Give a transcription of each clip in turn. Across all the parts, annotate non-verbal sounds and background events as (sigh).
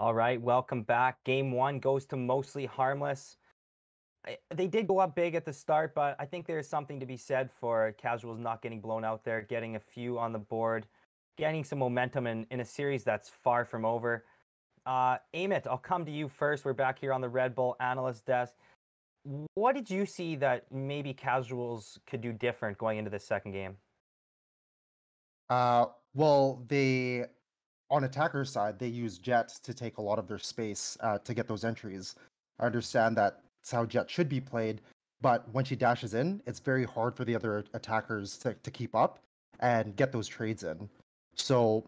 All right, welcome back. Game one goes to mostly harmless. They did go up big at the start, but I think there's something to be said for casuals not getting blown out there, getting a few on the board, getting some momentum in, in a series that's far from over. Uh, Amit, I'll come to you first. We're back here on the Red Bull analyst desk. What did you see that maybe casuals could do different going into this second game? Uh, well, they on attacker side, they use Jett to take a lot of their space uh, to get those entries. I understand that it's how Jett should be played, but when she dashes in, it's very hard for the other attackers to, to keep up and get those trades in. So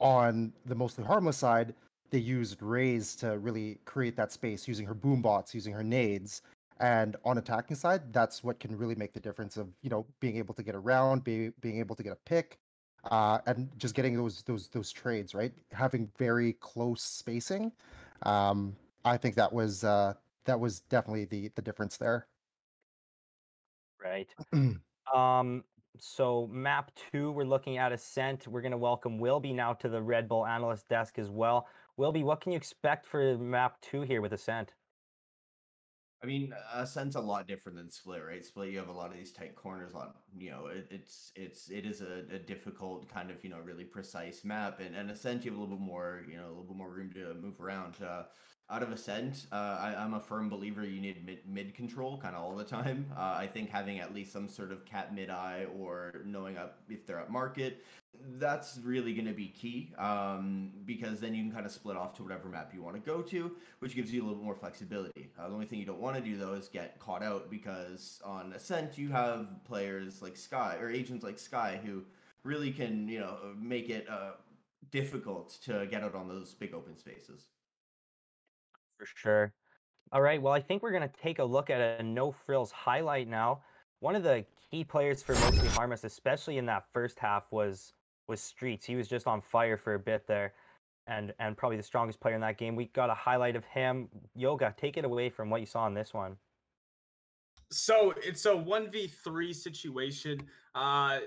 on the mostly harmless side, they used Raze to really create that space using her boom bots, using her nades. And on attacking side, that's what can really make the difference of, you know, being able to get around, be, being able to get a pick, uh, and just getting those those those trades right, having very close spacing. Um, I think that was uh, that was definitely the the difference there. Right. (clears throat) um. So map two, we're looking at Ascent. We're going to welcome Wilby now to the Red Bull analyst desk as well. Wilby, what can you expect for map two here with Ascent? I mean, Ascent's a lot different than Split, right? Split, you have a lot of these tight corners. A lot, you know, it, it's it's it is a, a, difficult kind of you know really precise map, and and Ascent you have a little bit more you know a little bit more room to move around. Uh, out of Ascent, uh, I, am a firm believer you need mid, mid control kind of all the time. Uh, I think having at least some sort of cat mid eye or knowing up if they're at market, that's really going to be key um, because then you can kind of split off to whatever map you want to go to, which gives you a little more flexibility. Uh, the only thing you don't want to do though is get caught out because on Ascent you have players like Skye or agents like Skye who really can you know make it uh, difficult to get out on those big open spaces for sure. All right. Well, I think we're going to take a look at a no frills highlight now. One of the key players for mostly harmless, especially in that first half, was was Streets. He was just on fire for a bit there, and and probably the strongest player in that game. We got a highlight of him. Yoga, take it away from what you saw in this one. So it's a one v three situation. Uh,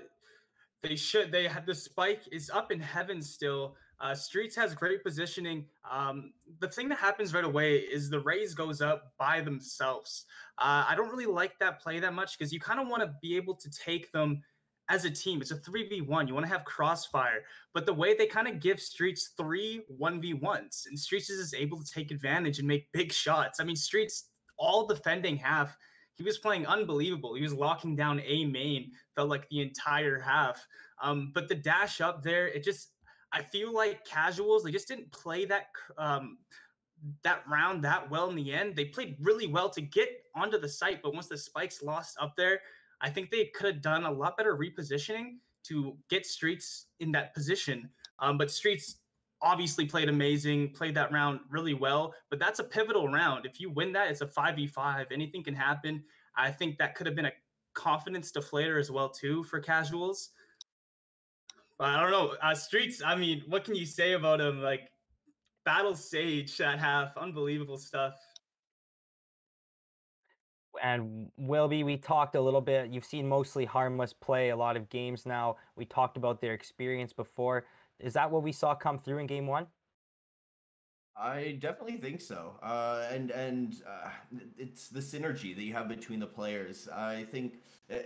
they should. They had the spike is up in heaven still. Uh, Streets has great positioning. Um, the thing that happens right away is the Raze goes up by themselves. Uh, I don't really like that play that much because you kind of want to be able to take them as a team. It's a 3v1. You want to have crossfire. But the way they kind of give Streets three 1v1s, and Streets is able to take advantage and make big shots. I mean, Streets, all defending half, he was playing unbelievable. He was locking down A main, felt like the entire half. Um, but the dash up there, it just I feel like casuals they just didn't play that um, that round that well in the end. They played really well to get onto the site, but once the spikes lost up there, I think they could have done a lot better repositioning to get Streets in that position. Um, but Streets obviously played amazing, played that round really well. But that's a pivotal round. If you win that, it's a five v five. Anything can happen. I think that could have been a confidence deflator as well too for casuals. I don't know. Uh, Streets, I mean, what can you say about him? Like, Battle Sage that half, unbelievable stuff. And Wilby, we talked a little bit. You've seen mostly harmless play a lot of games now. We talked about their experience before. Is that what we saw come through in game one? I definitely think so, uh, and and uh, it's the synergy that you have between the players. I think, uh,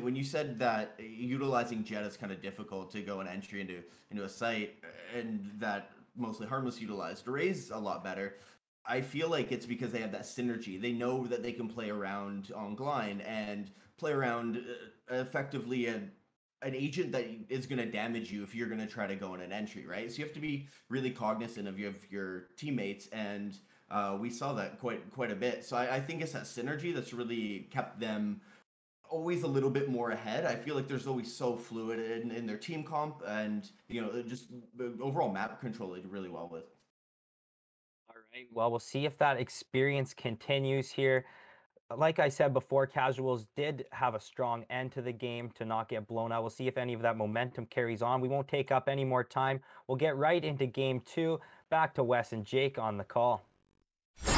when you said that utilizing Jett is kind of difficult to go an entry into into a site, and that mostly harmless utilized Raze a lot better. I feel like it's because they have that synergy. They know that they can play around Ongline and play around uh, effectively and an agent that is going to damage you if you're going to try to go in an entry, right? So you have to be really cognizant of your, of your teammates, and uh, we saw that quite quite a bit. So I, I, think it's that synergy that's really kept them always a little bit more ahead. I feel like there's always so fluid in, in their team comp, and you know, just overall map control they do really well with. Right. Well, we'll see if that experience continues here like I said before, casuals did have a strong end to the game to not get blown out. We'll see if any of that momentum carries on. We won't take up any more time. We'll get right into game two. Back to Wes and Jake on the call. All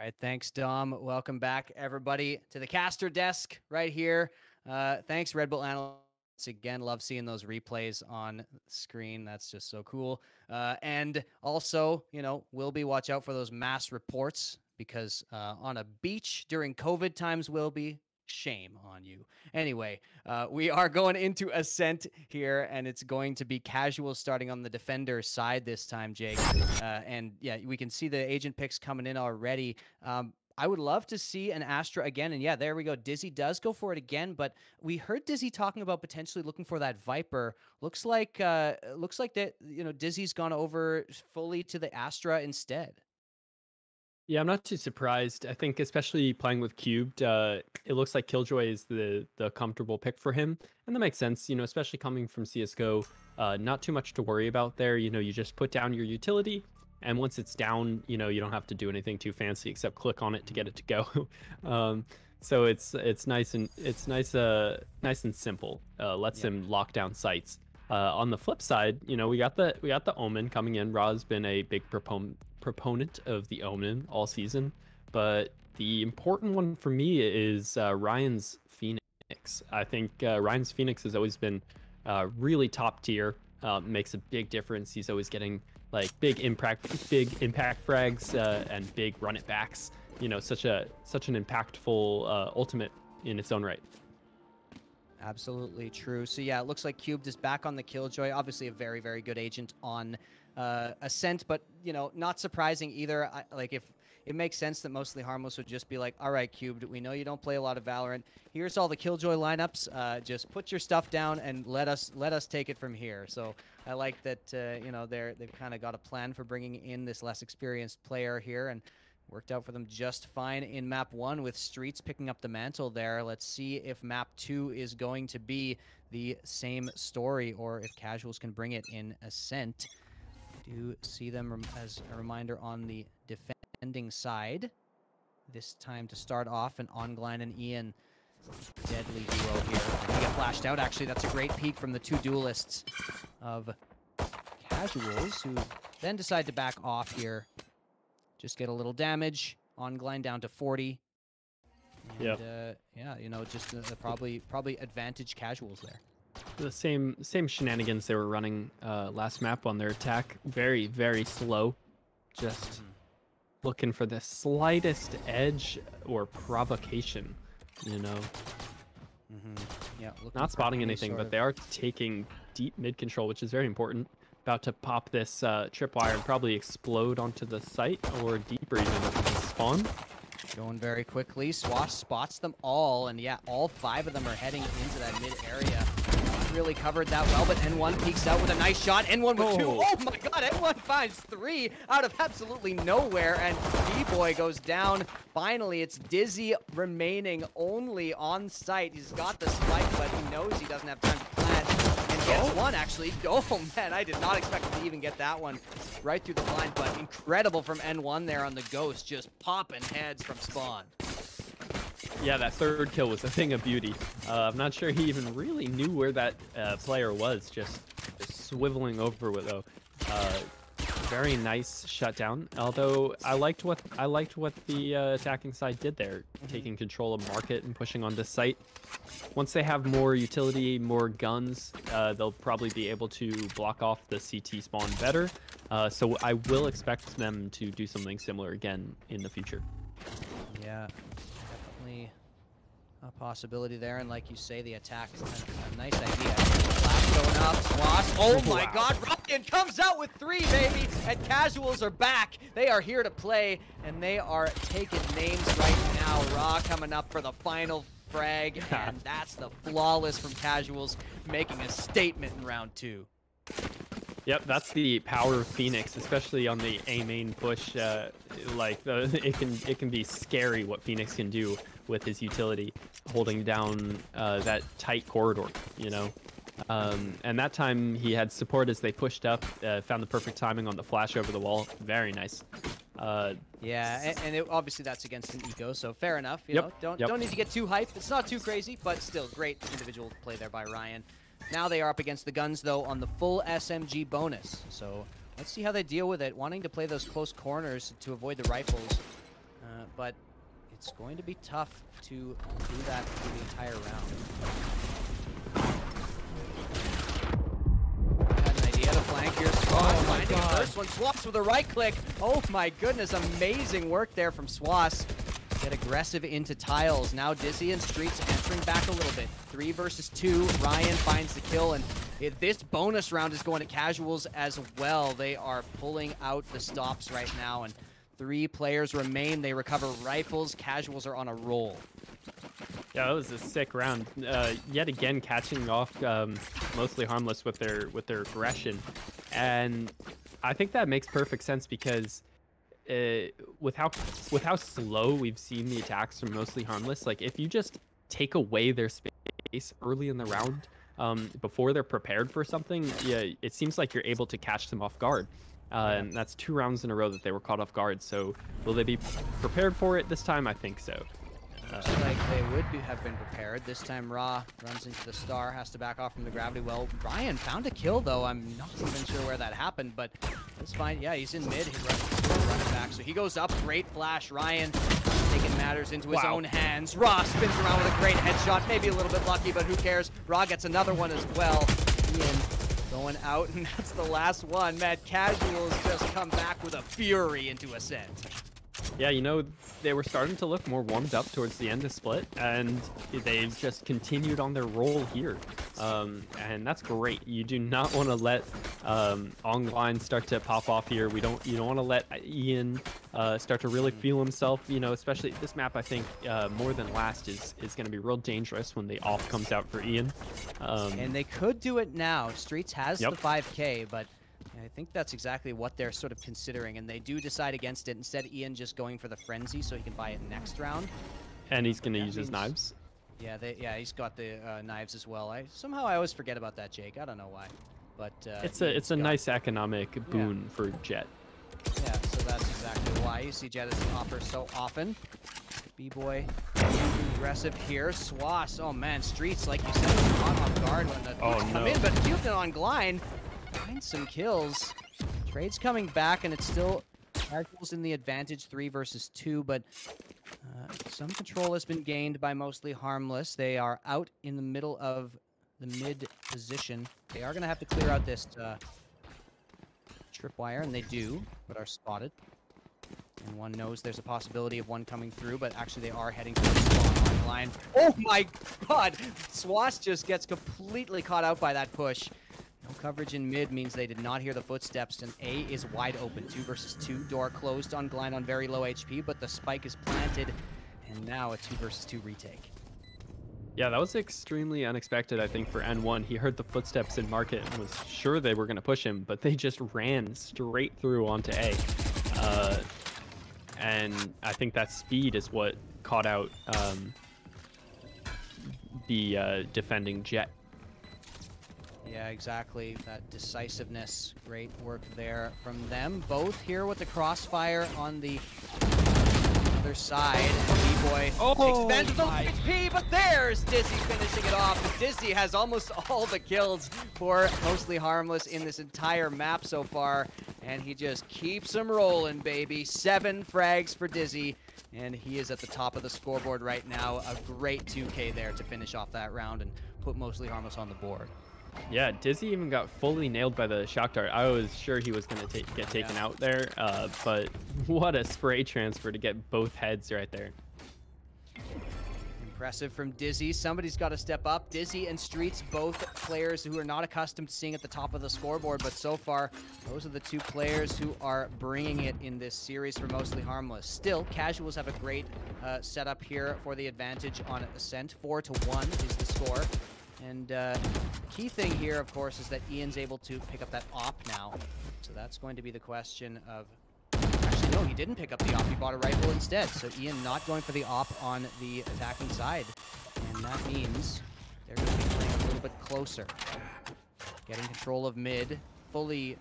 right. Thanks, Dom. Welcome back, everybody, to the caster desk right here. Uh, thanks, Red Bull Analyst again, love seeing those replays on screen. That's just so cool. Uh, and also, you know, Wilby watch out for those mass reports because uh, on a beach during COVID times, Wilby shame on you. Anyway, uh, we are going into Ascent here, and it's going to be casual starting on the defender side this time, Jake. Uh, and yeah, we can see the agent picks coming in already. Um, I would love to see an Astra again. And yeah, there we go. Dizzy does go for it again, but we heard Dizzy talking about potentially looking for that Viper. Looks like uh looks like that you know Dizzy's gone over fully to the Astra instead. Yeah, I'm not too surprised. I think especially playing with Cubed, uh, it looks like Killjoy is the the comfortable pick for him. And that makes sense, you know, especially coming from CSGO. Uh, not too much to worry about there. You know, you just put down your utility, and once it's down, you know, you don't have to do anything too fancy except click on it to get it to go. (laughs) um, so it's it's nice and it's nice uh nice and simple. Uh, lets Yeah. him lock down sites. Uh, on the flip side, you know, we got the we got the Omen coming in. Ra's been a big propon- proponent of the Omen all season, but the important one for me is uh, Ryan's Phoenix. I think uh, Ryan's Phoenix has always been uh, really top tier. Uh, makes a big difference. He's always getting like big impact, big impact frags uh, and big run it backs. You know, such a such an impactful uh, ultimate in its own right. Absolutely true. So yeah, it looks like Cubed is back on the Killjoy. Obviously, a very very good agent on uh, Ascent, but you know, not surprising either. I, like if it makes sense that mostly harmless would just be like, all right, Cubed, we know you don't play a lot of Valorant. Here's all the Killjoy lineups. Uh, just put your stuff down and let us let us take it from here. So I like that. Uh, you know, they're they've kind of got a plan for bringing in this less experienced player here and. Worked out for them just fine in map one with Streets picking up the mantle there. Let's see if map two is going to be the same story or if casuals can bring it in Ascent. Do see them as a reminder on the side. This time to start off, an Ongline and Ian deadly duo here. They get flashed out. Actually, that's a great peek from the two duelists of casuals who then decide to back off here. Just get a little damage. Ongline down to 40. And, Yep. uh, yeah, you know, just uh, probably probably advantage casuals there. the same same shenanigans they were running uh, last map on their attack. Very very slow, just looking for the slightest edge or provocation. You know, Mm-hmm. Yeah, not spotting anything, but of- they are taking deep mid control, which is very important. About to pop this uh, tripwire and probably explode onto the site or deeper even spawn. Going very quickly. Swass spots them all, and yeah, all five of them are heading into that mid area. Really covered that well, but N1 peeks out with a nice shot. N1 with two. Oh. Oh my god, N1 finds three out of absolutely nowhere, and B-Boy goes down. Finally, it's Dizzy remaining only on site. He's got the spike, but he knows he doesn't have time to plant. And gets oh. one, actually. (laughs) Oh man, I did not expect him to even get that one right through the blind, but incredible from N1 there on the Ghost, just popping heads from spawn. Yeah, that third kill was a thing of beauty. Uh, I'm not sure he even really knew where that uh, player was, just, just swiveling over with a uh, very nice shutdown. Although I liked what I liked what the uh, attacking side did there, taking control of market and pushing on this site. Once they have more utility, more guns, uh, they'll probably be able to block off the CT spawn better. Uh, so I will expect them to do something similar again in the future. Yeah, a possibility there. And like you say, the attack is a, nice idea. Flash going up, Swass. Oh my Wow. god, Ryan comes out with three, baby! And casuals are back. They are here to play, and they are taking names right now. Raw coming up for the final frag, (laughs) and that's the flawless from casuals, making a statement in round two. Yep, that's the power of Phoenix, especially on the A main push. Uh, like the, it can it can be scary what Phoenix can do with his utility, holding down uh, that tight corridor. You know, um, and that time he had support as they pushed up, uh, found the perfect timing on the flash over the wall. Very nice. Uh, Yeah, and, and it, obviously that's against an eco, so fair enough. You Yep, know, don't yep. don't need to get too hyped. It's not too crazy, but still great individual play there by Ryan. Now they are up against the guns though on the full SMG bonus. So let's see how they deal with it. Wanting to play those close corners to avoid the rifles, uh, but it's going to be tough to do that for the entire round. Via oh the flank here, Swass Oh finding God. first one. Swass with a right click. Oh my goodness, amazing work there from Swass. Get aggressive into tiles. Now Dizzy and Streets entering back a little bit. Three versus two. Ryan finds the kill, and it, this bonus round is going to casuals as well. They are pulling out the stops right now, and three players remain. They recover rifles. Casuals are on a roll. Yeah, that was a sick round. Uh, yet again, catching off um, mostly harmless with their with their aggression, and I think that makes perfect sense because uh, with how with how slow we've seen the attacks from mostly harmless, like if you just take away their space early in the round um, before they're prepared for something, yeah, it seems like you're able to catch them off guard. Uh, and that's two rounds in a row that they were caught off guard. So will they be prepared for it this time? I think so. Looks like they would be, have been prepared. This time Ra runs into the star, has to back off from the gravity well. Ryan found a kill though. I'm not even sure where that happened, but that's fine. Yeah, he's in mid. He's running, running back. So he goes up. Great flash. Ryan taking matters into his Wow. own hands. Ra spins around with a great headshot. Maybe a little bit lucky, but who cares? Ra gets another one as well. Ian going out, (laughs) and that's the last one. Mad Casuals just come back with a fury into Ascent. Yeah, you know, they were starting to look more warmed up towards the end of Split, and they've just continued on their roll here. Um, and that's great. You do not want to let um, Ongline start to pop op here. We don't. You don't want to let Ian uh, start to really feel himself. You know, especially this map. I think uh, more than last is is going to be real dangerous when the off comes out for Ian. Um, And they could do it now. Streets has Yep. the 5K, but I think that's exactly what they're sort of considering. And they do decide against it. Instead, Ian just going for the frenzy so he can buy it next round. and he's going to use his knives. Yeah, they, yeah, he's got the uh, knives as well. I somehow I always forget about that, Jake. I don't know why, but uh, It's a it's a nice economic boon for Jett. Yeah, so that's exactly why you see Jett as an offer so often. B-boy aggressive here. Swass, oh man, Streets, like you said, off guard when the Oh, boots come no. in, but Cuban on Gline some kills. Trade's coming back, and it's still Casuals in the advantage, three versus two, but uh, some control has been gained by mostly harmless. They are out in the middle of the mid position. They are going to have to clear out this uh, tripwire, and they do, but are spotted. N1 knows there's a possibility of one coming through, but actually they are heading towards spawn line. Oh my god! Swass just gets completely caught out by that push. No coverage in mid means they did not hear the footsteps, and A is wide open. Two versus two. Door closed on Glide on very low HP, but the spike is planted, and now a two versus two retake. Yeah, that was extremely unexpected, I think, for N1. He heard the footsteps in market and was sure they were going to push him, but they just ran straight through onto A. Uh, and I think that speed is what caught out um, the uh, defending Jett. Yeah, exactly. That decisiveness. Great work there from them. Both here with the crossfire on the other side. B-Boy takes oh, advantage of the HP, but there's Dizzy finishing it off. Dizzy has almost (laughs) all the kills for Mostly Harmless in this entire map so far. And he just keeps them rolling, baby. Seven frags for Dizzy. And he is at the top of the scoreboard right now. A great 2K there to finish off that round and put Mostly Harmless on the board. Yeah, Dizzy even got fully nailed by the shock dart. I was sure he was going to get taken out there, uh, but (laughs) what a spray transfer to get both heads right there. Impressive from Dizzy. Somebody's got to step up. Dizzy and Streets, both players who are not accustomed to seeing at the top of the scoreboard, but so far, those are the two players who are bringing it in this series for Mostly Harmless. Still, Casuals have a great uh, setup here for the advantage on Ascent. Four to one is the score. And uh, key thing here, of course, is that Ian's able to pick up that op now. So that's going to be the question of Actually, no, he didn't pick up the op. He bought a rifle instead. So Ian not going for the op on the attacking side. And that means they're going to be playing a little bit closer. Getting control of mid. Fully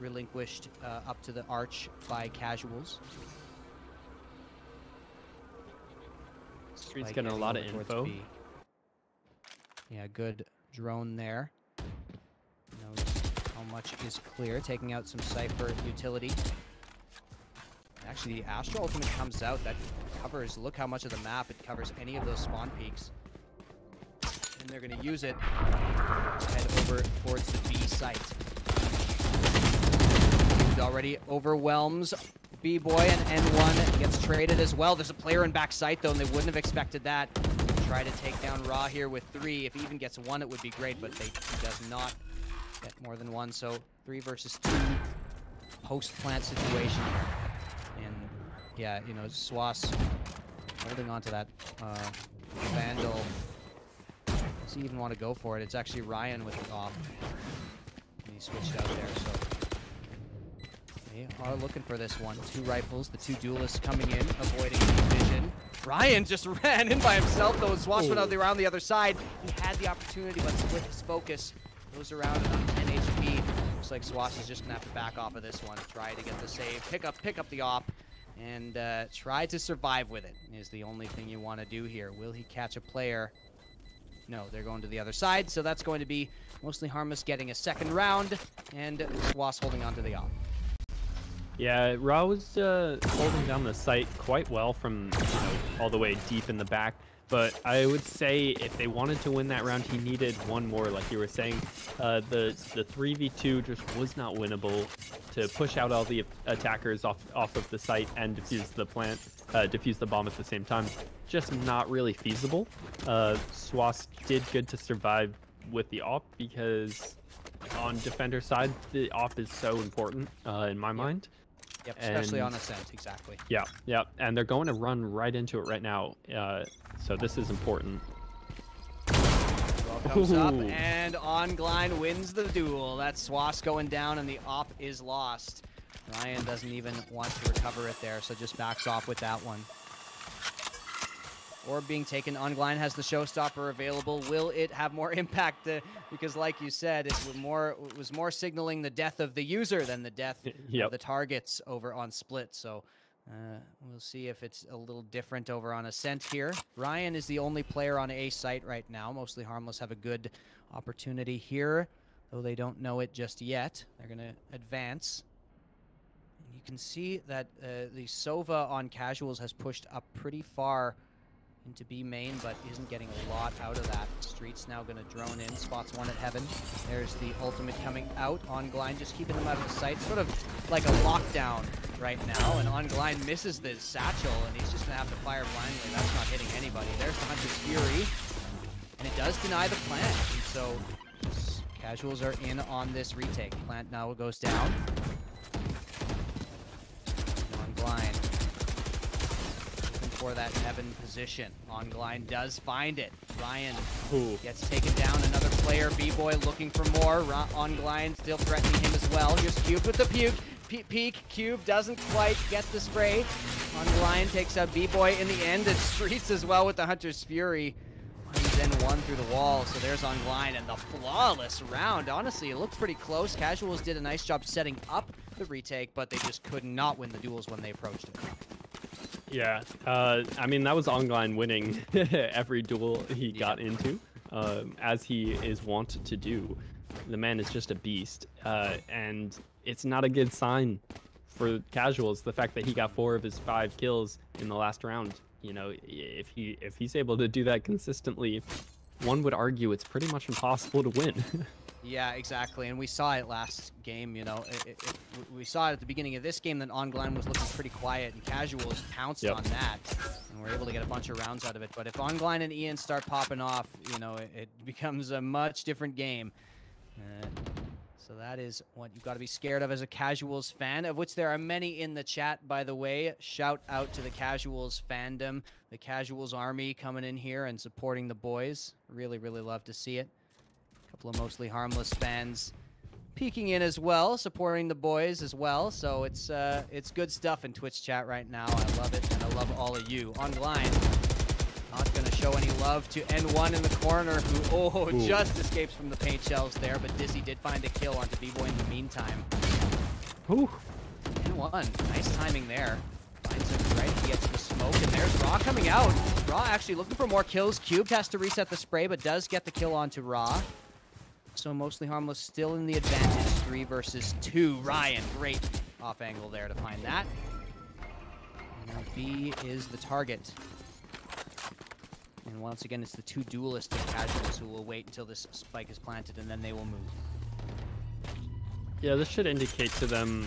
relinquished uh, up to the arch by casuals. Street's getting a lot of info. B. Yeah, good drone there. Knows how much is clear, taking out some Cypher utility. Actually, the Astra Ultimate comes out. That covers, look how much of the map it covers any of those spawn peaks. And they're going to use it. Head over towards the B site. Cubed already overwhelms B-Boy and N1 gets traded as well. There's a player in back site though, and they wouldn't have expected that. Try to take down Ra here with three. If he even gets one, it would be great, but they, he does not get more than one. So three versus two post-plant situation. And yeah, you know, Swass holding on to that uh, Vandal. Does he even want to go for it? It's actually Ryan with the off. And he switched out there, so they are looking for this one. Two rifles, the two duelists coming in, avoiding vision. Ryan just (laughs) ran in by himself, though, and went out the, around the other side. He had the opportunity, but with his focus, goes around and on 10 HP. Looks like Swass is just gonna have to back off of this one. Try to get the save, pick up, pick up the op, and uh, try to survive with it is the only thing you want to do here. Will he catch a player? No, they're going to the other side, so that's going to be mostly harmless getting a second round, and Swass holding on to the op. Yeah, Ra was uh, holding down the site quite well from you know, all the way deep in the back. But I would say if they wanted to win that round, he needed one more, like you were saying. Uh, the the 3v2 just was not winnable. To push out all the attackers off off of the site and defuse the plant, uh, defuse the bomb at the same time, just not really feasible. Uh, Swass did good to survive with the op because on defender side, the op is so important uh, in my mind. Yep, especially And- on Ascent, exactly. Yeah, yeah, and they're going to run right into it right now. Uh, so this is important. Well comes up, Ooh. and Ongline wins the duel. That's Swass going down, and the op is lost. Ryan doesn't even want to recover it there, so just backs off with that one. Orb being taken. Ongline has the showstopper available. Will it have more (laughs) impact? Uh, because, like you said, it was more it was more signaling the death of the user than the death (laughs) Yep. of the targets over on Split. So uh, we'll see if it's a little different over on Ascent here. Ryan is the only player on A site right now. Mostly Harmless have a good opportunity here, though they don't know it just yet. They're going to advance. And you can see that uh, the Sova on casuals has pushed up pretty far into B main, but isn't getting a lot out of that. Street's now going to drone in, spots one at Heaven. There's the ultimate coming out. Ongline just keeping them out of the site, sort of like a lockdown right now. And Ongline misses the satchel, and he's just going to have to fire blindly. That's not hitting anybody. There's the Hunter's Fury, and it does deny the plant. And so casuals are in on this retake. Plant now goes down. For that Heaven position. Ongline does find it. Ryan Ooh. Gets taken down. Another player, B-Boy, looking for more. Ra- Ongline, still threatening him as well. Here's Cube with the puke. Pe- peek. Cube doesn't quite get the spray. On Gline takes out B-Boy in the end. And (laughs) Streets as well with the Hunter's Fury. He's then one through the wall. So there's Ongline and the flawless round. Honestly, it looked pretty close. Casuals did a nice job setting up the retake, but they just could not win the duels when they approached him. Yeah, uh, I mean that was Ongline winning (laughs) every duel he got into, um, as he is wont to do. The man is just a beast, uh, and it's not a good sign for casuals. The fact that he got four of his five kills in the last round. You know, if he if he's able to do that consistently, one would argue it's pretty much impossible to win. (laughs) Yeah, exactly. And we saw it last game, you know. It, it, it- we saw it at the beginning of this game that Ongline was looking pretty quiet and casual Casuals pounced Yep. on that. And we're able to get a bunch of rounds out of it. But if Ongline and Ian start popping off, you know, it, it becomes a much different game. Uh, so that is what you've got to be scared of as a Casuals fan, of which there are many in the chat, by the way. Shout out to the Casuals fandom, the Casuals army coming in here and supporting the boys. Really, really love to see it couple of mostly harmless fans peeking in as well, supporting the boys as well. So it's uh, it's good stuff in Twitch chat right now. I love it, and I love all of you. Ongline, not going to show any love to N1 in the corner, who oh Ooh. just escapes from the paint shells there, but Dizzy did find a kill onto B-Boy in the meantime. Whew. N1, nice timing there. Finds him right, he gets the smoke, and there's Raw coming out. Raw actually looking for more kills. Cubed has to reset the spray, but does get the kill onto Raw. So mostly harmless, still in the advantage, three versus two. Ryan, great off angle there to find that. Now B is the target. And once again, it's the two duelistic casuals who will wait until this spike is planted, and then they will move. Yeah, this should indicate to them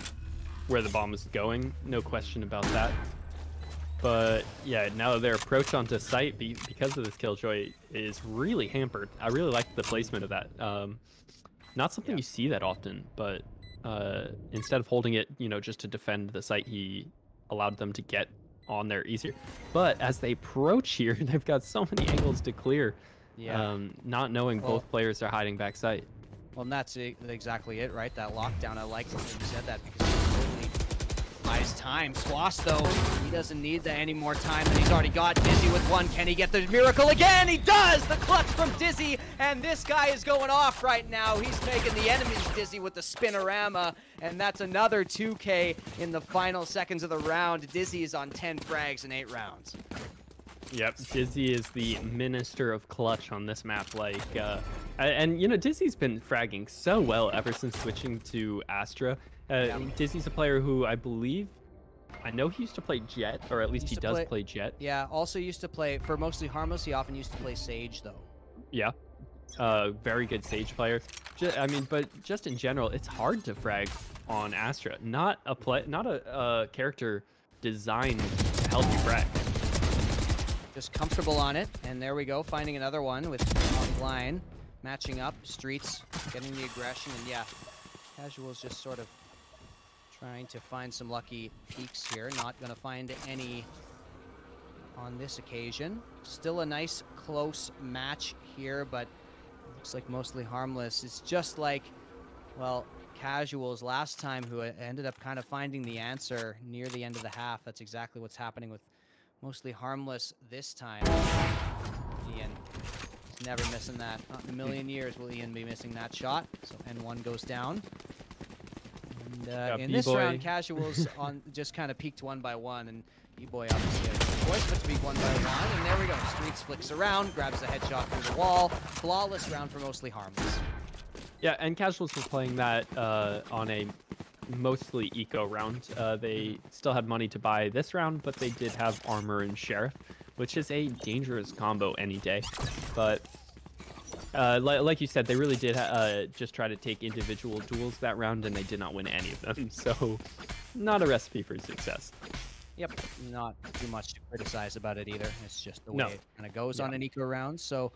where the bomb is going, no question about that. But yeah, now their approach onto site be, because of this killjoy is really hampered. I really like the placement of that. Um, not something Yeah. you see that often, but uh, instead of holding it, you know, just to defend the site, he allowed them to get on there easier. But as they approach here, (laughs) they've got so many angles to clear. Yeah. Um, not knowing Well- both players are hiding back site. Well, and that's exactly it, right? That lockdown. I like that you said that because buys time. Swass, though, he doesn't need that any more time than he's already got. Dizzy with one. Can he get the miracle again? He does! The clutch from Dizzy, and this guy is going off right now. He's making the enemies dizzy with the spinorama, and that's another 2K in the final seconds of the round. Dizzy is on 10 frags in 8 rounds. Yep, Dizzy is the minister of clutch on this map. Like, uh, and you know, Dizzy's been fragging so well ever since switching to Astra. Uh. Dizzy's a player who I believe, I know he used to play Jett, or at least Used he does play- play Jett. Yeah, also used to play, for mostly harmless, he often used to play Sage, though. Yeah, uh, very good Sage player. Ju- I mean, but just in general, it's hard to frag on Astra. Not a play, not a uh, character designed to help you frag. just comfortable on it. And there we go, finding another one with Ongline, matching up, streets, getting the aggression, and yeah, casuals just sort of trying to find some lucky peaks here. Not gonna find any on this occasion. Still a nice close match here, but looks like mostly harmless. It's just like, well, casuals last time who ended up kind of finding the answer near the end of the half. That's exactly what's happening with mostly harmless this time. Ian is never missing that. Not in a million years will Ian be missing that shot. So N1 goes down. And uh, in this round, casuals (laughs) on just kind of peaked one by one, and B-boy obviously choice but to peak one by one. And there we go. Streets flicks around, grabs a headshot through the wall. Flawless round for mostly harmless. Yeah, and casuals were playing that uh, on a mostly eco round. Uh, they still had money to buy this round, but they did have armor and sheriff, which is a dangerous combo any day. But uh, li- like you said, they really did uh, just try to take individual duels that round, and they did not win any of them. (laughs) So, not a recipe for success. Yep, not too much to criticize about it either. It's just the way No. it kind of goes Yeah. on an eco round. So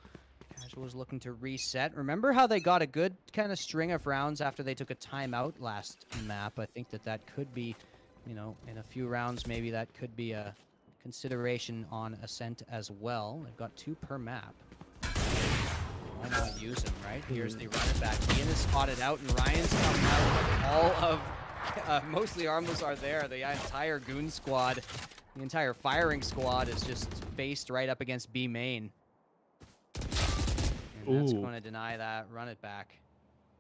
Casuals looking to reset. Remember how they got a good kind of string of rounds after they took a timeout last map? I think that that could be, you know, in a few rounds, maybe that could be a consideration on Ascent as well. They've got two per map. Why not use them, right? Here's the running back. Ian is spotted out, and Ryan's coming out. All of uh, mostly Harmless are there. The entire goon squad, the entire firing squad is just faced right up against B main. And that's Ooh. going to deny that. Run it back.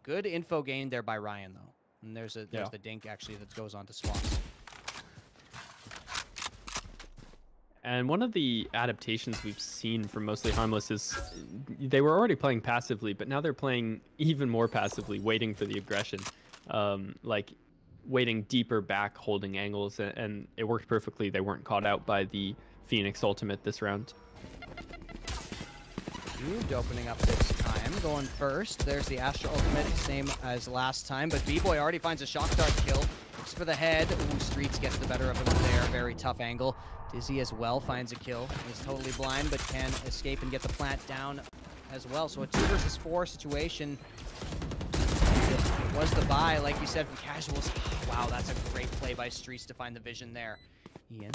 Good info gained there by Ryan though. And there's a there's Yeah. the dink actually that goes on to Swass. And one of the adaptations we've seen from Mostly Harmless is they were already playing passively, but now they're playing even more passively, waiting for the aggression. Um, like waiting deeper back, holding angles, and, and it worked perfectly. They weren't caught out by the Phoenix Ultimate this round. Cubed opening up this time, going first. There's the Astra ultimate, same as last time, but B-Boy already finds a shock dart kill. Looks for the head. Ooh, Streets gets the better of him there. Very tough angle. Dizzy as well finds a kill. He's totally blind, but can escape and get the plant down as well. So a two versus four situation. It was the buy, like you said, from Casuals. (sighs) Wow, that's a great play by Streets to find the vision there. Ian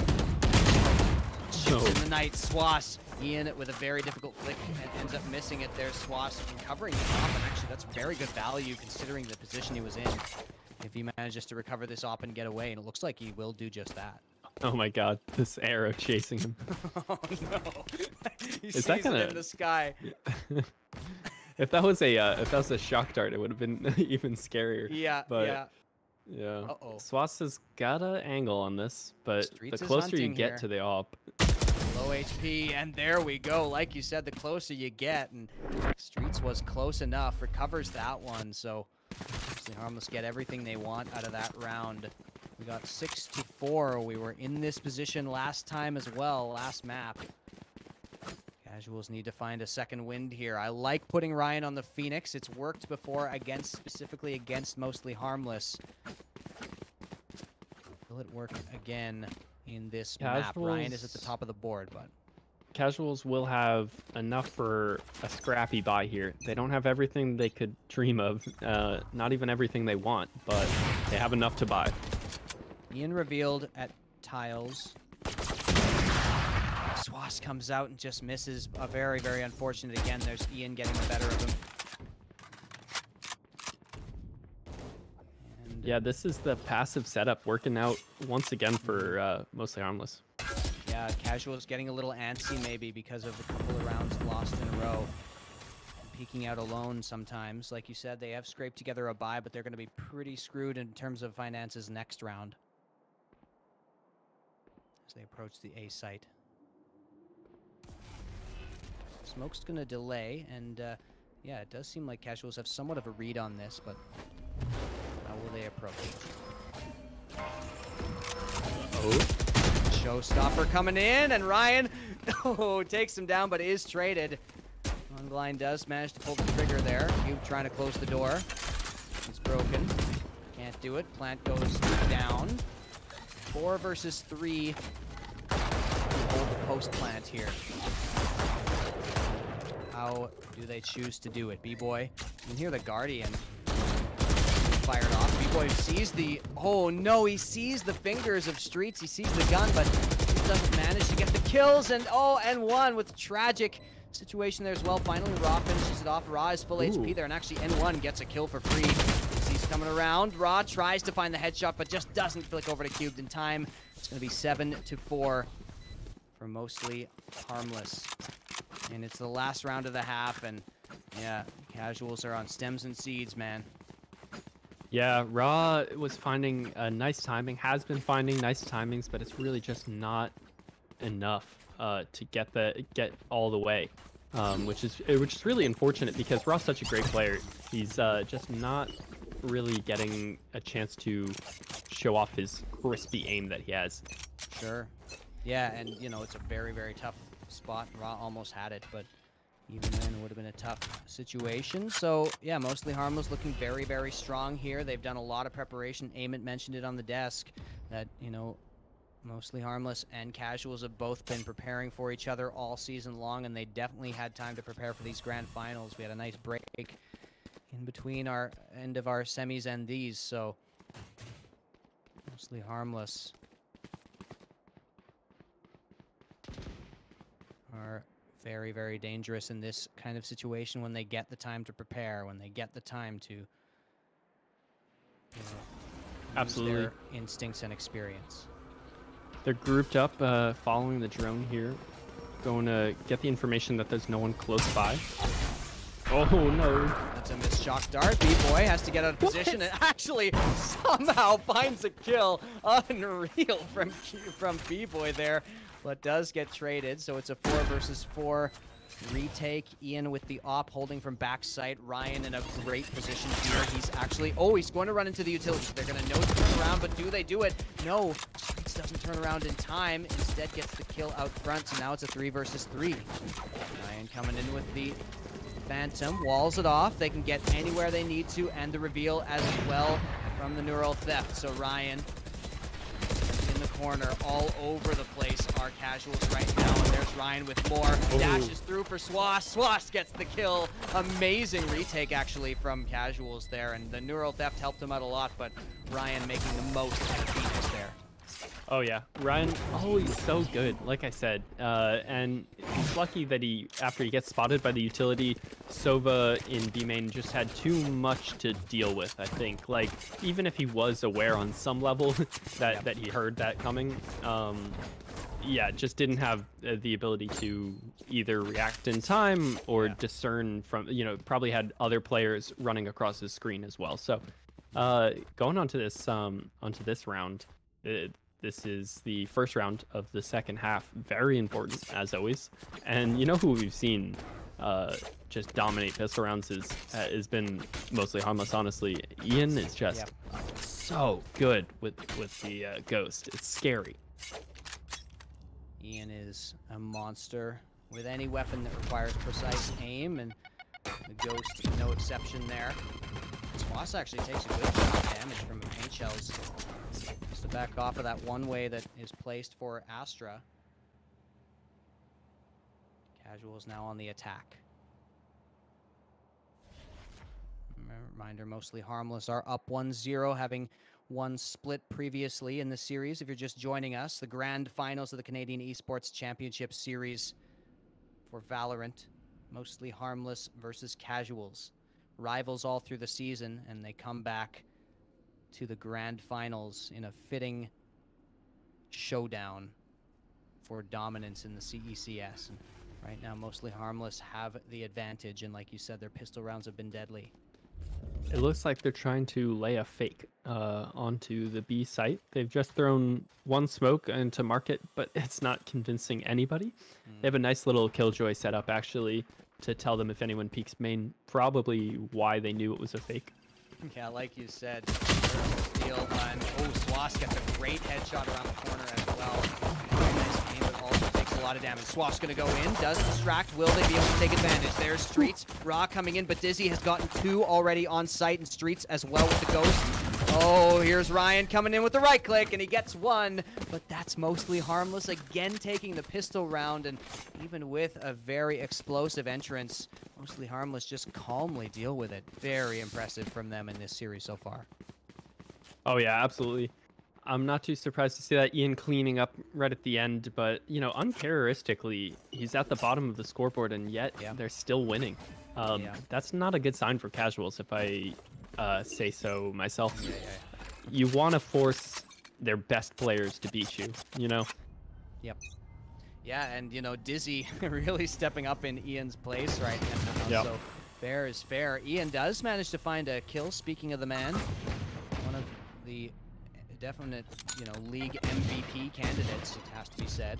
Chips in the night. Swass. Ian with a very difficult flick and ends up missing it there. Swass recovering the top, and actually that's very good value considering the position he was in. If he manages to recover this op and get away, and it looks like he will do just that. Oh my god, this arrow chasing him. (laughs) oh no! (laughs) he Is that gonna- in the sky. (laughs) if that was a uh, if that was a shock dart, it would have been even scarier. Yeah, But- yeah. Yeah. Uh-oh. Swass has got an angle on this, but Streets the closer you get here. to the op, Low HP, and there we go. Like you said, the closer you get, and Streets was close enough, recovers that one, so Harmless get everything they want out of that round. We got six to four. We were in this position last time as well, last map. Casuals need to find a second wind here. I like putting Ryan on the Phoenix. It's worked before against, specifically against mostly Harmless. Will it work again in this map? Ryan is at the top of the board, but Casuals will have enough for a scrappy buy here. They don't have everything they could dream of, uh, not even everything they want, but they have enough to buy. Ian revealed at tiles. Swass comes out and just misses. A very, very unfortunate. Again, there's Ian getting the better of him. And, Yeah, this is the passive setup working out once again for uh, mostly harmless. Yeah, Casual's getting a little antsy maybe because of a couple of rounds lost in a row. Peeking out alone sometimes. Like you said, they have scraped together a buy, but they're going to be pretty screwed in terms of finances next round. They approach the A site. Smoke's going to delay, and uh, yeah, it does seem like Casuals have somewhat of a read on this, but how will they approach? Oh, Showstopper coming in, and Ryan (laughs) oh, takes him down, but is traded. Ongline does manage to pull the trigger there. Cube trying to close the door. He's broken. Can't do it. Plant goes down. Four versus three. The post plant here. How do they choose to do it? B-Boy. You can hear the Guardian fired off. B-Boy sees the... Oh, no, he sees the fingers of Streets. He sees the gun, but he doesn't manage to get the kills. And, oh, and one with tragic situation there as well. Finally, Raw finishes it off. Raw is full Ooh. HP there, and actually N1 gets a kill for free. As he's coming around. Raw tries to find the headshot, but just doesn't flick over to Cubed in time. It's going to be 7 to 4 for mostly harmless. And it's the last round of the half, and yeah, casuals are on stems and seeds, man. yeah, Raw was finding a nice timing, has been finding nice timings, but it's really just not enough uh, to get the get all the way, um, which is which is really unfortunate because Raw's such a great player. He's uh, just not really getting a chance to show off his crispy aim that he has. Sure. Yeah, and you know, it's a very, very tough spot. Raw almost had it, but even then it would have been a tough situation. So yeah, mostly harmless looking very, very strong here. They've done a lot of preparation. Amit mentioned it on the desk that, you know, mostly harmless and casuals have both been preparing for each other all season long, and they definitely had time to prepare for these grand finals. We had a nice break in between our end of our semis and these, so mostly harmless. Are very, very dangerous in this kind of situation when they get the time to prepare, when they get the time to you know, use Absolutely. their instincts and experience. They're grouped up, uh, following the drone here, going to get the information that there's no one close by. Oh no! That's a missed shock dart. B-Boy has to get out of position and actually somehow (laughs) finds a kill. Unreal from from B-Boy there, but does get traded. So it's a four versus four retake. Ian with the op holding from backside. Ryan in a great position here. He's actually oh he's going to run into the utility. They're going to know to turn around, but do they do it? No. Streets doesn't turn around in time. Instead gets the kill out front. So now it's a three versus three. Ryan coming in with the Phantom walls it off. They can get anywhere they need to, and the reveal as well from the neural theft. So Ryan corner, all over the place are casuals right now, and there's Ryan with more. Oh. Dashes through for Swass. Swass gets the kill. Amazing retake actually from casuals there, and the neural theft helped him out a lot, but Ryan making the most out of Phoenix there. Oh yeah, Ryan. Oh, he's so good. Like I said, uh, and he's lucky that he, after he gets spotted by the utility, Sova in B main just had too much to deal with. I think. Like even if he was aware on some level (laughs) that that he heard that coming, um, yeah, just didn't have uh, the ability to either react in time or Yeah. discern from. You know, probably had other players running across his screen as well. So, uh, going on to this um onto this round. Uh, this is the first round of the second half. Very important, as always. And you know who we've seen uh, just dominate pistol rounds is uh, has been mostly harmless. Honestly, Ian is just so good with with the uh, ghost. It's scary. Ian is a monster with any weapon that requires precise aim, and the Ghost no exception there. Swass actually takes a good amount of damage from the paint shells. Just to back off of that one way that is placed for Astra. Casuals now on the attack. Reminder, mostly harmless are up 1-0, having one split previously in the series. If you're just joining us, the grand finals of the Canadian Esports Championship Series for Valorant, mostly harmless versus casuals. Rivals all through the season, and they come back to the grand finals in a fitting showdown for dominance in the CECS. And right now, mostly harmless have the advantage, and like you said, their pistol rounds have been deadly. It looks like they're trying to lay a fake uh, onto the B site. They've just thrown one smoke into market, but (laughs) it's not convincing anybody. Hmm. They have a nice little killjoy set up actually to tell them if anyone peeks main, probably why they knew it was a fake. (laughs) Yeah, like you said, steal and oh, Swass gets a great headshot around the corner as well. Very nice game, but also takes a lot of damage. Swass gonna go in, does distract. Will they be able to take advantage? There's Streets, Raw coming in, but Dizzy has gotten two already on site, and Streets as well with the Ghost. Oh, here's Ryan coming in with the right click, and he gets one, but that's mostly harmless. Again, taking the pistol round, and even with a very explosive entrance, mostly harmless just calmly deal with it. Very impressive from them in this series so far. Oh yeah, absolutely. I'm not too surprised to see that Ian cleaning up right at the end, but you know, uncharacteristically, he's at the bottom of the scoreboard, and yet Yeah. they're still winning. Um, Yeah. That's not a good sign for casuals, if I uh, say so myself. Yeah, yeah, You want to force their best players to beat you. You know. Yep. Yeah, and you know, Dizzy (laughs) really stepping up in Ian's place right now. Yep. So fair is fair. Ian does manage to find a kill. Speaking of the man, one of the definite, you know, league MVP candidates. It has to be said.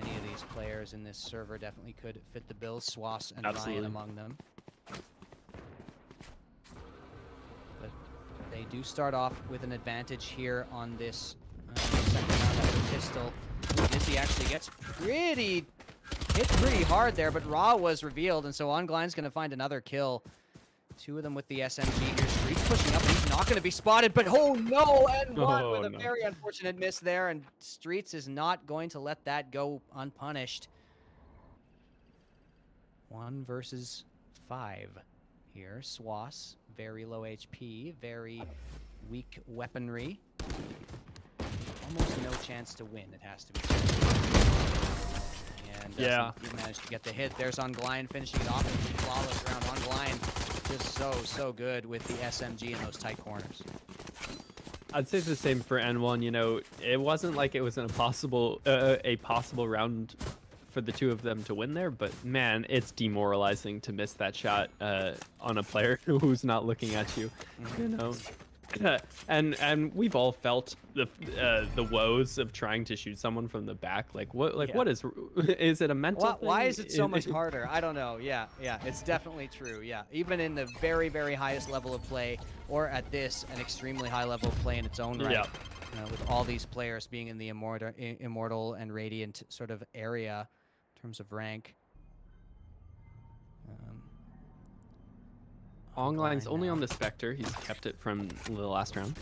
Many of these players in this server definitely could fit the bill. Swass and Absolutely. Ryan among them. But they do start off with an advantage here on this uh, second round of the pistol. Actually gets pretty hit pretty hard there, but Raw was revealed, and so Ongline's going to find another kill. Two of them with the SMG here. Streets pushing up, he's not going to be spotted, but oh no, and one Oh, with a no. very unfortunate miss there, and Streets is not going to let that go unpunished. One versus five here. Swass, very low HP, very weak weaponry. Almost no chance to win, it has to be. And uh, Yeah. he managed to get the hit. There's Ongline finishing it off. It's flawless round. Ongline just so, so good with the SMG in those tight corners. I'd say the same for N1. You know, it wasn't like it was an impossible, uh, a possible round for the two of them to win there, but man, it's demoralizing to miss that shot uh, on a player (laughs) who's not looking at you. You know, (clears throat) and and we've all felt the uh, the woes of trying to shoot someone from the back. Like what? Like Yeah. what is? (laughs) Is it a mental? Why, why is it so much (laughs) harder? I don't know. Yeah, yeah, it's definitely true. Yeah, even in the very, very highest level of play, or at this, an extremely high level of play in its own right. Yeah. You know, with all these players being in the immortal, immortal and radiant sort of area, in terms of rank. Um, Ongline's only now. on the Spectre. He's kept it from the last round.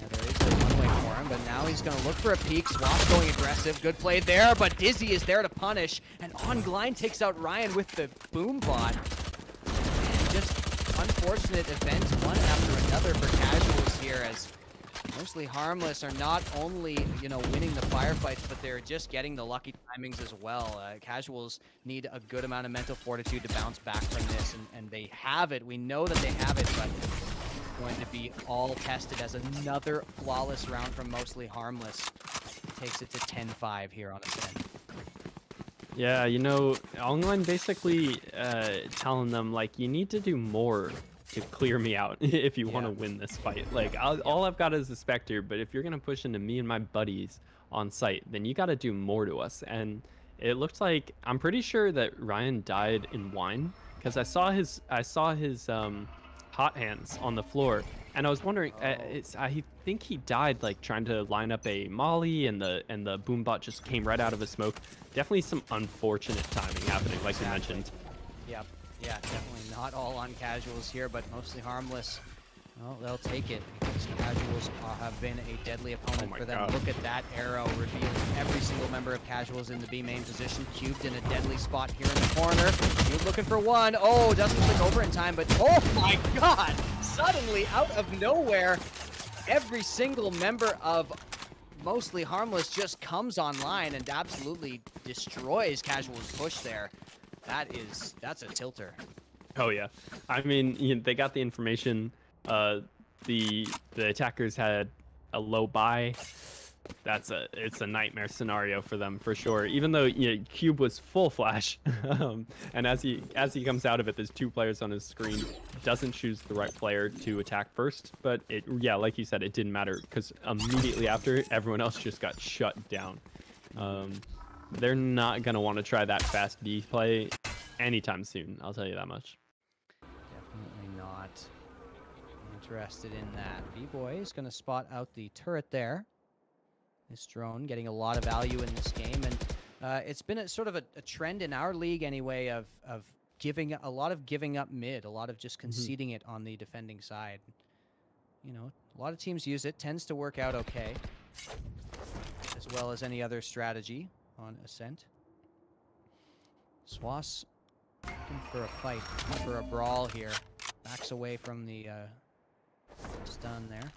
Yeah, there is a one-way for him, but now he's going to look for a peek. Swass going aggressive. Good play there, but Dizzy is there to punish. And Ongline takes out Ryan with the boom bot. And just unfortunate events, one after another for casuals here as mostly harmless are not only, you know, winning the firefights, but they're just getting the lucky timings as well. Uh, casuals need a good amount of mental fortitude to bounce back from this, and, and they have it. We know that they have it, but going to be all tested as another flawless round from mostly harmless. Takes it to 10-5 here on Ascent. Yeah, you know, Ongline basically uh, telling them like you need to do more to clear me out (laughs) if you want to win this fight. Like I'll, all I've got is a specter, but if you're gonna push into me and my buddies on site, then you got to do more to us. And it looked like I'm pretty sure that Ryan died in wine because I saw his I saw his um, hot hands on the floor, and I was wondering. Uh, Oh. it's I think he died like trying to line up a molly, and the and the boom bot just came right out of a smoke. Definitely some unfortunate timing happening, like Exactly. you mentioned. Yep. Yeah, definitely not all on casuals here, but mostly harmless. Well, they'll take it because Casuals have been a deadly opponent oh my for them. God. Look at that arrow revealing every single member of Casuals in the B main position. Cubed in a deadly spot here in the corner. Cube looking for one. Oh, doesn't click over in time, but oh my god! Suddenly, out of nowhere, every single member of Mostly Harmless just comes online and absolutely destroys Casual's push there. That is, that's a tilter. Oh yeah, I mean you know, they got the information. Uh, the the attackers had a low buy. That's a it's a nightmare scenario for them for sure. Even though you know, Cube was full flash, (laughs) um, and as he as he comes out of it, there's two players on his screen. Doesn't choose the right player to attack first, but it yeah, like you said, it didn't matter because immediately after, everyone else just got shut down. Um, they're not gonna want to try that fast B play anytime soon. I'll tell you that much. Definitely not interested in that. B-Boy is going to spot out the turret there. This drone getting a lot of value in this game, and uh, it's been a sort of a, a trend in our league anyway of of giving a lot of giving up mid, a lot of just conceding it on the defending side. You know, a lot of teams use it, tends to work out okay, as well as any other strategy on Ascent. Swass looking for a fight, looking for a brawl here. Backs away from the uh, stun there.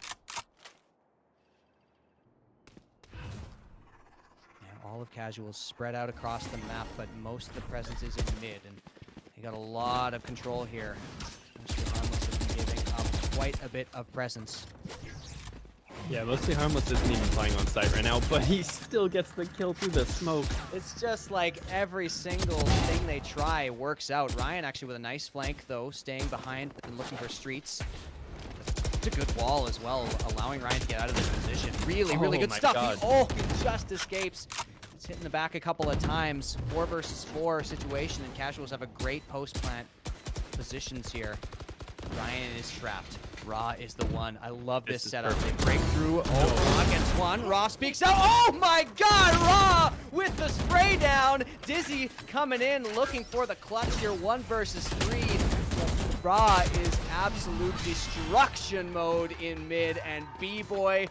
Yeah, all of casuals spread out across the map, but most of the presence is in mid, and they got a lot of control here. Mostly harmless has been giving up quite a bit of presence. Yeah, mostly harmless isn't even playing on site right now, but he still gets the kill through the smoke. It's just like every single thing they try works out. Ryan actually with a nice flank though, staying behind and looking for streets. It's a good wall as well, allowing Ryan to get out of this position. Really, really Oh good stuff. He, oh, he just escapes. It's hitting the back a couple of times. Four versus four situation, and Casuals have a great post plant positions here. Ryan is trapped. Raw is the one. I love this, This setup. perfect. They break through. Oh, Raw gets one. Raw speaks out. Oh my God! Raw with the spray down. Dizzy coming in, looking for the clutch here. One versus three. Raw is absolute destruction mode in mid, and B-Boy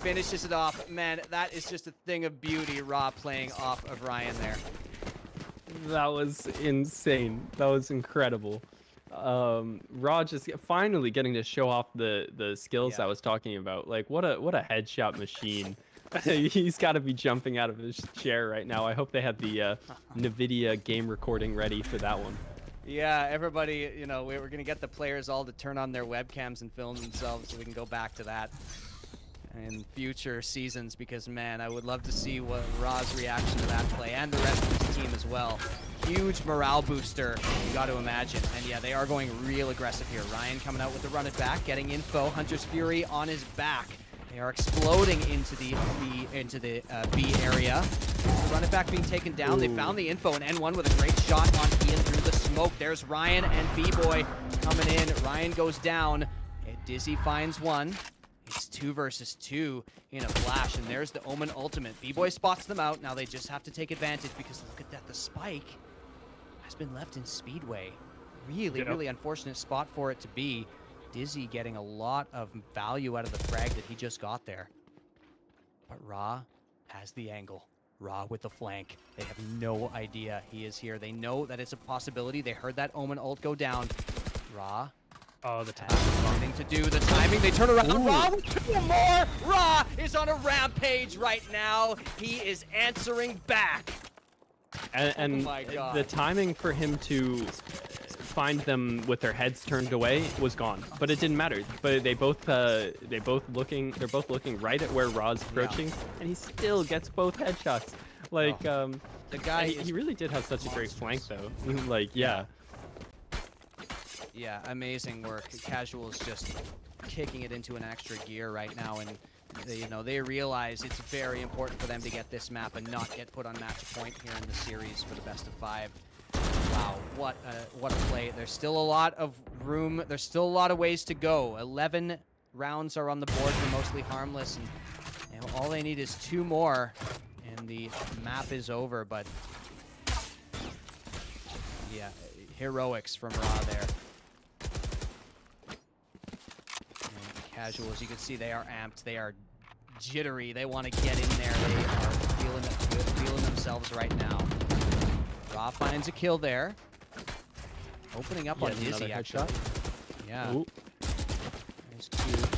finishes it off. Man, that is just a thing of beauty. Raw playing off of Ryan there. That was insane. That was incredible. Um, Raw just finally getting to show off the the skills Yeah. I was talking about. Like what a what a headshot machine. (laughs) He's got to be jumping out of his chair right now. I hope they had the uh, (laughs) Nvidia game recording ready for that one. Yeah, everybody, you know, we're going to get the players all to turn on their webcams and film themselves so we can go back to that in future seasons because, man, I would love to see what Raw's reaction to that play and the rest of his team as well. Huge morale booster, you got to imagine. And yeah, they are going real aggressive here. Ryan coming out with the run it back, getting info. Hunter's Fury on his back. They are exploding into the B into the uh, B area. Run it back being taken down. They found the info and N1 with a great shot on Ian through the smoke. There's Ryan and B-Boy coming in. Ryan goes down. And Dizzy finds one. It's two versus two in a flash, and there's the Omen ultimate. B-Boy spots them out. Now they just have to take advantage because look at that. The spike has been left in Speedway. Really, really unfortunate spot for it to be. Dizzy getting a lot of value out of the frag that he just got there. But Ra has the angle. Ra with the flank. They have no idea he is here. They know that it's a possibility. They heard that Omen ult go down. Ra Oh, the something to do. The timing. They turn around. Ra with two more. Ra is on a rampage right now. He is answering back. And, and my the timing for him to find them with their heads turned away was gone. But it didn't matter. But they both uh, they both looking they're both looking right at where Ra's approaching, and he still gets both headshots. Like um, The guy, he, he, really did have such a great flank though. (laughs) like yeah. Yeah, amazing work. Casuals just kicking it into an extra gear right now, and they, you know they realize it's very important for them to get this map and not get put on match point here in the series for the best of five. Wow, what a what a play! There's still a lot of room. There's still a lot of ways to go. Eleven rounds are on the board for mostly harmless, and you know, all they need is two more, and the map is over. But yeah, heroics from Raw there. Casuals, you can see they are amped. They are jittery. They want to get in there. They are feeling feeling themselves right now. Ra finds a kill there. Opening up on Yet another Dizzy, actually. headshot. Yeah. Ooh. There's Cube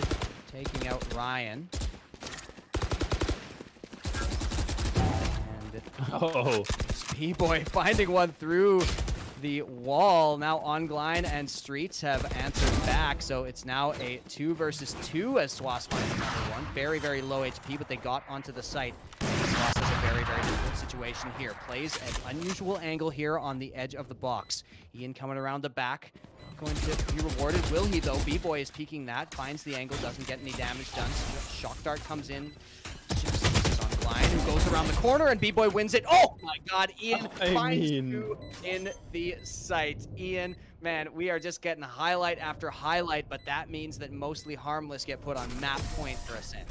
taking out Ryan. And (laughs) Oh, B-Boy finding one through the wall. Now Ongline and Streets have answered back, so it's now a two versus two as Swass finds another one. Very, very low HP, but they got onto the site. Swass has a very, very difficult situation here. Plays an unusual angle here on the edge of the box. Ian coming around the back. Going to be rewarded, will he though? B-Boy is peeking that, finds the angle, doesn't get any damage done. So Shock Dart comes in, this who goes around the corner, and B-Boy wins it. Oh my god, Ian (laughs) I finds mean- two in the sight. Ian, man, we are just getting highlight after highlight, but that means that mostly harmless get put on map point for Ascent.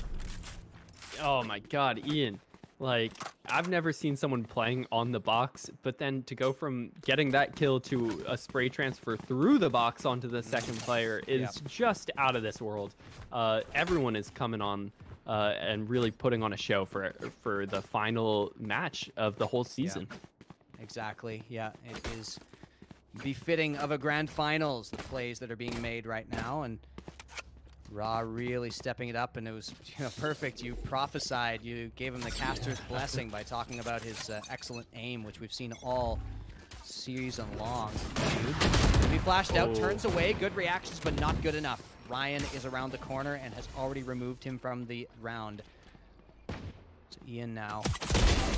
oh my God, Ian. Like, I've never seen someone playing on the box, but then to go from getting that kill to a spray transfer through the box onto the second player is Yep. just out of this world. Uh, everyone is coming on uh, and really putting on a show for for the final match of the whole season. Exactly. Yeah, it is befitting of a grand finals, the plays that are being made right now, and Raw really stepping it up, and it was you know, perfect. You prophesied, you gave him the caster's blessing by talking about his uh, excellent aim, which we've seen all season long. He flashed out, Oh. turns away, good reactions, but not good enough. Ryan is around the corner and has already removed him from the round. So Ian now.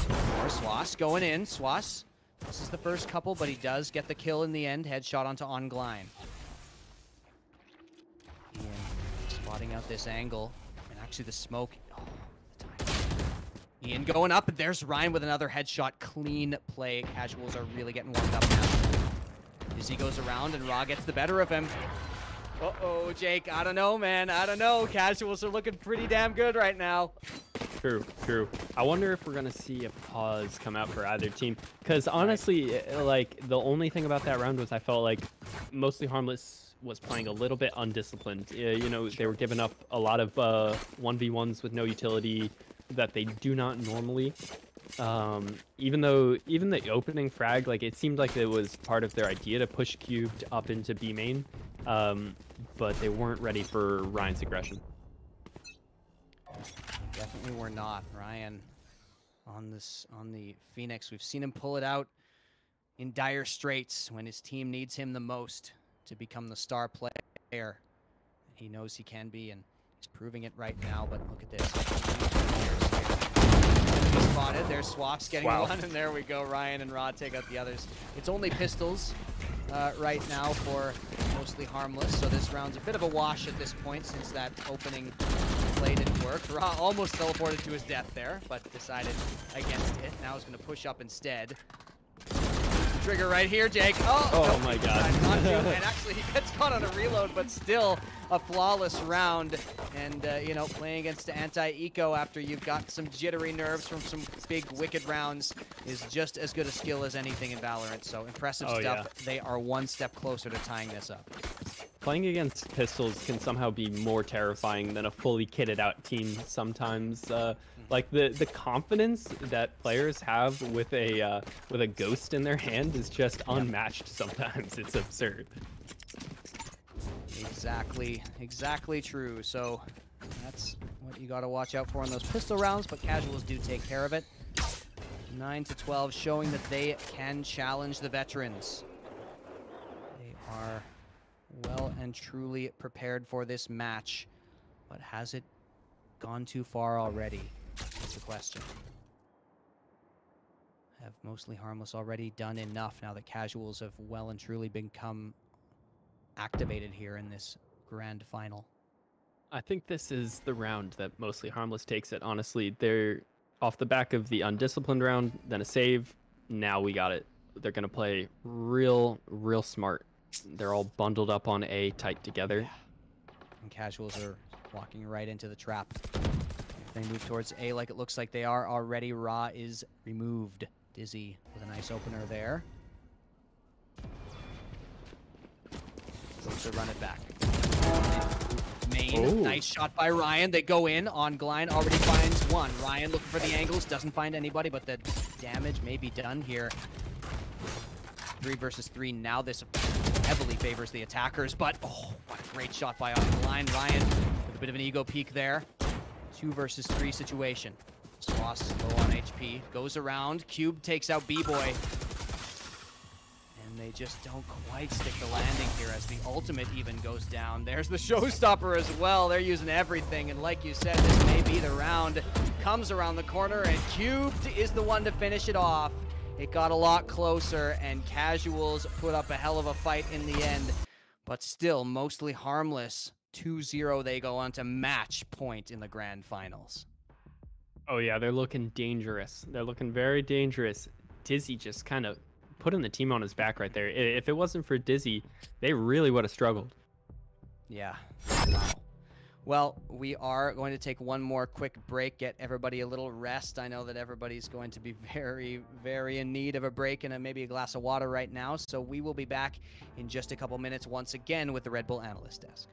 More Swass going in. Swass. This is the first couple, but he does get the kill in the end. Headshot onto Ongline. Ian spotting out this angle. And actually the smoke. Oh. Ian going up, and there's Ryan with another headshot. Clean play. Casuals are really getting warmed up now. Dizzy goes around, and Ra gets the better of him. Uh-oh, Jake. I don't know, man. I don't know. Casuals are looking pretty damn good right now. True, true. I wonder if we're gonna see a pause come out for either team. Because honestly, uh, like the only thing about that round was I felt like mostly harmless was playing a little bit undisciplined. Uh, you know, they were giving up a lot of uh, 1v1s with no utility that they do not normally. Um, even though even the opening frag, like it seemed like it was part of their idea to push cubed up into B main, um, but they weren't ready for Ryan's aggression. Definitely we're not. Ryan on this on the Phoenix. We've seen him pull it out in dire straits when his team needs him the most to become the star player. He knows he can be and he's proving it right now, but look at this. He's spotted. There's Swass getting Wow. one, and there we go. Ryan and Rod take out the others. It's only pistols uh, right now for mostly harmless, so this round's a bit of a wash at this point since that opening play didn't work. Ra almost teleported to his death there, but decided against it. Now he's going to push up instead. Trigger right here, Jake. Oh, Oh no, my God. and (laughs) actually, he gets caught on a reload, but still a flawless round. And, uh, you know, playing against anti-eco after you've got some jittery nerves from some big wicked rounds is just as good a skill as anything in Valorant. So impressive Oh, stuff. They are one step closer to tying this up. Playing against pistols can somehow be more terrifying than a fully kitted out team sometimes. Uh, like the the confidence that players have with a uh, with a ghost in their hand is just unmatched. Sometimes (laughs) it's absurd. Exactly, exactly true. So that's what you got to watch out for in those pistol rounds, but casuals do take care of it. 9 to 12, showing that they can challenge the veterans. They are well and truly prepared for this match, but has it gone too far already? That's the question. Have mostly harmless already done enough now that casuals have well and truly become activated here in this grand final. I think this is the round that mostly harmless takes it. Honestly, they're off the back of the undisciplined round, then a save. Now we got it. They're gonna play real, real smart. They're all bundled up on A, tight together. And casuals are walking right into the trap. They move towards A like it looks like they are already, Ra is removed. Dizzy with a nice opener there. Goes to run it back. Main, Oh. nice shot by Ryan. They go in Ongline, already finds one. Ryan looking for the angles, doesn't find anybody, but the damage may be done here. Three versus three. Now this heavily favors the attackers, but oh, what a great shot by on Glein. Ryan with a bit of an ego peek there. Two versus three situation. Sloss low on HP, goes around. Cube takes out B-Boy. And they just don't quite stick the landing here as the ultimate even goes down. There's the (laughs) showstopper as well. They're using everything. And like you said, this may be the round. Comes around the corner and Cubed is the one to finish it off. It got a lot closer and Casuals put up a hell of a fight in the end. But still mostly harmless. 2-0 they go on to match point in the grand finals. Oh yeah, they're looking dangerous. They're looking very dangerous. Dizzy just kind of putting the team on his back right there. If it wasn't for Dizzy, they really would have struggled. Yeah. Wow. Well, we are going to take one more quick break, get everybody a little rest. I know that everybody's going to be (laughs) very, very in need of a break and a, maybe a glass of water right now. So we will be back in just a couple minutes once again with the Red Bull Analyst Desk.